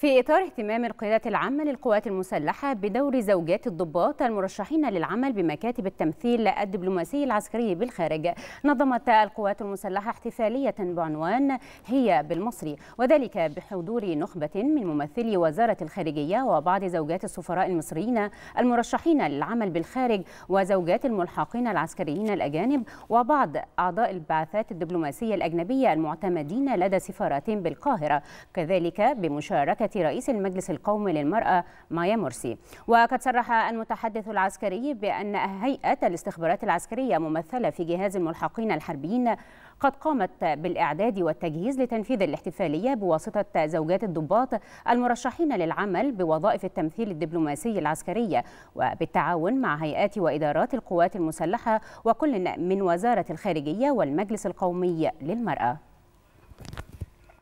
في إطار اهتمام القيادة العامة للقوات المسلحة بدور زوجات الضباط المرشحين للعمل بمكاتب التمثيل الدبلوماسي العسكري بالخارج نظمت القوات المسلحة احتفالية بعنوان هي بالمصري وذلك بحضور نخبة من ممثلي وزارة الخارجية وبعض زوجات السفراء المصريين المرشحين للعمل بالخارج وزوجات الملحقين العسكريين الأجانب وبعض أعضاء البعثات الدبلوماسية الأجنبية المعتمدين لدى سفارات بالقاهرة كذلك بمشاركة رئيس المجلس القومي للمرأة مايا مرسي وقد صرح المتحدث العسكري بأن هيئة الاستخبارات العسكرية ممثلة في جهاز الملحقين الحربيين قد قامت بالإعداد والتجهيز لتنفيذ الاحتفالية بواسطة زوجات الضباط المرشحين للعمل بوظائف التمثيل الدبلوماسي العسكري وبالتعاون مع هيئات وإدارات القوات المسلحة وكل من وزارة الخارجية والمجلس القومي للمرأة.